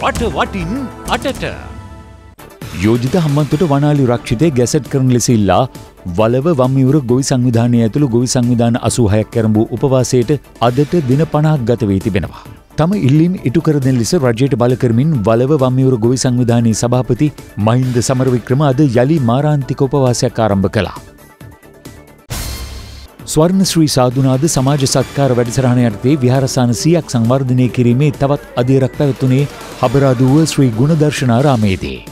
රට වටින් අටට. යෝජිත හම්මන්තොට වනාලි රක්ෂිතය ගැසට් කරන ලෙස ඉල්ලා වලව වම්මිවර ගොවි සංවිධානය ඇතුළු ගොවි සංවිධාන අසූහයක් කරඹූ උපවාසයට අදට දින පණක් ගත වී තිබෙනවා. තම ඉල්ලීම් ඉටු කර දෙන ලෙස රජයට බල කරමින් වලව වම්මිවර ගොවි සංවිධානයේ සභාපති මහින්ද සමරවික්‍රම අද යළි මාරාන්තික උපවාසයක් ආරම්භ කළා. ස්වර්ණ ශ්‍රී සාධනාද සමාජ සත්කාර වැඩසරහණ යටතේ විහාරසාන සියක් සංවර්ධනය කිරීමේ තවත් අධීරක් පැවතුනේ හබරාදුව ශ්‍රී ගුණදර්ශනාරාමේදී.